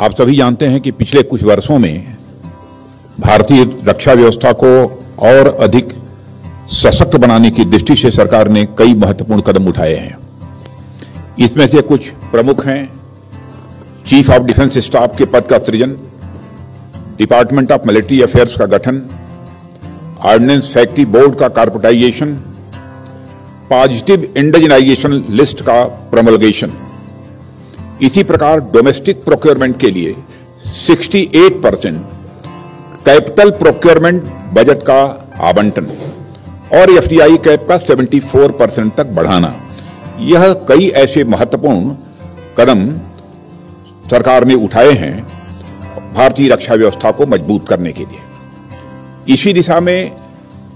आप सभी जानते हैं कि पिछले कुछ वर्षों में भारतीय रक्षा व्यवस्था को और अधिक सशक्त बनाने की दृष्टि से सरकार ने कई महत्वपूर्ण कदम उठाए हैं। इसमें से कुछ प्रमुख हैं। चीफ ऑफ़ डिफेंस स्टाफ के पद का सृजन, डिपार्टमेंट ऑफ़ मिलिट्री अफेयर्स का गठन ऑर्डिनेंस फैक्ट्री बोर्ड का कारपोटाइजेशन, पॉजिटिव इंडिजनाइजेशन लिस्ट का प्रमोलगेशन। इसी प्रकार डोमेस्टिक प्रोक्योरमेंट के लिए 68 परसेंट कैपिटल प्रोक्योरमेंट बजट का आवंटन और एफडीआई कैप का 74 परसेंट तक बढ़ाना। यह कई ऐसे महत्वपूर्ण कदम सरकार ने उठाए हैं भारतीय रक्षा व्यवस्था को मज़बूत करने के लिए। इसी दिशा में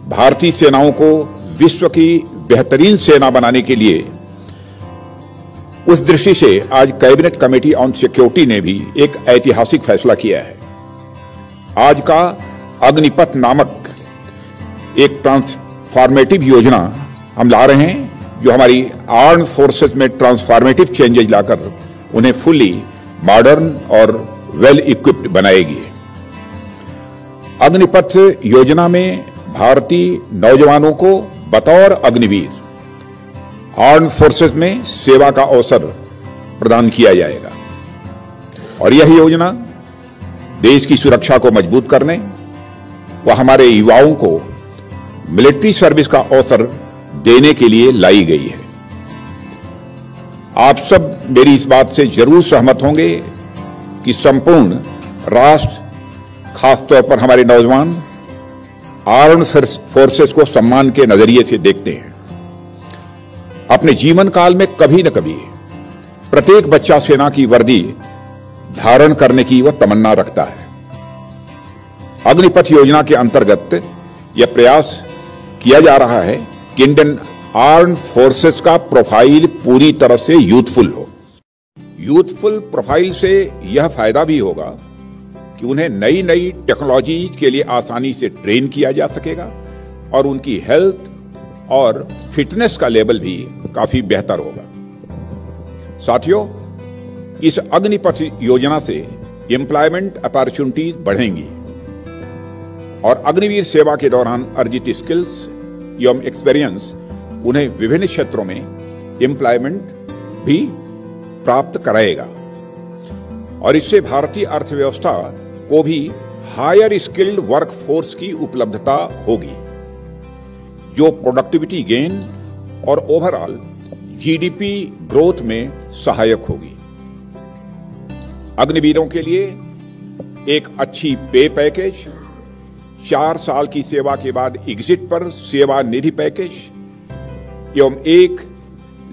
भारतीय सेनाओं को विश्व की बेहतरीन सेना बनाने के लिए उस दृष्टि से आज कैबिनेट कमेटी ऑन सिक्योरिटी ने भी एक ऐतिहासिक फैसला किया है। आज का अग्निपथ नामक एक ट्रांसफॉर्मेटिव योजना हम ला रहे हैं, जो हमारी आर्म फोर्सेस में ट्रांसफॉर्मेटिव चेंजेज लाकर उन्हें फुल्ली मॉडर्न और वेल इक्विप्ड बनाएगी। अग्निपथ योजना में भारतीय नौजवानों को बतौर अग्निवीर आर्म फोर्सेस में सेवा का अवसर प्रदान किया जाएगा। और यह योजना देश की सुरक्षा को मज़बूत करने व हमारे युवाओं को मिलिट्री सर्विस का अवसर देने के लिए लाई गई है। आप सब मेरी इस बात से ज़रूर सहमत होंगे कि संपूर्ण राष्ट्र, खासतौर पर हमारे नौजवान आर्म फोर्सेस को सम्मान के नज़रिए से देखते हैं। अपने जीवन काल में कभी न कभी प्रत्येक बच्चा सेना की वर्दी धारण करने की वह तमन्ना रखता है। अग्निपथ योजना के अंतर्गत यह प्रयास किया जा रहा है कि इंडियन आर्म फोर्सेस का प्रोफ़ाइल पूरी तरह से यूथफुल हो। यूथफुल प्रोफ़ाइल से यह फ़ायदा भी होगा कि उन्हें नई नई टेक्नोलॉजी के लिए आसानी से ट्रेन किया जा सकेगा और उनकी हेल्थ और फिटनेस का लेवल भी काफ़ी बेहतर होगा। साथियों, इस अग्निपथ योजना से एम्प्लॉयमेंट अपॉर्चुनिटीज़ बढ़ेंगी और अग्निवीर सेवा के दौरान अर्जित स्किल्स एवं एक्सपीरियंस उन्हें विभिन्न क्षेत्रों में एम्प्लॉयमेंट भी प्राप्त कराएगा और इससे भारतीय अर्थव्यवस्था को भी हायर स्किल्ड वर्कफोर्स की उपलब्धता होगी। जो प्रोडक्टिविटी गेन और ओवरऑल जीडीपी ग्रोथ में सहायक होगी। अग्निवीरों के लिए एक अच्छी पे पैकेज चार साल की सेवा के बाद एग्जिट पर सेवा निधि पैकेज एवं एक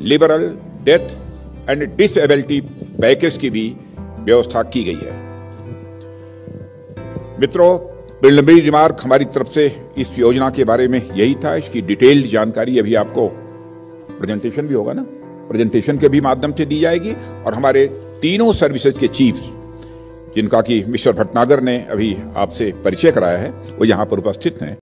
liberal death and disability package की भी व्यवस्था की गई है। मित्रों प्रिलिमिनरी रिमार्क हमारी तरफ़ से इस योजना के बारे में यही था। इसकी डिटेल्ड जानकारी अभी आपको प्रेजेंटेशन भी होगा ना? प्रेजेंटेशन के भी माध्यम से दी जाएगी और हमारे तीनों सर्विसेज़ के चीफ जिनका कि मिस्टर भटनागर ने अभी आपसे परिचय कराया है, वो यहाँ पर उपस्थित हैं।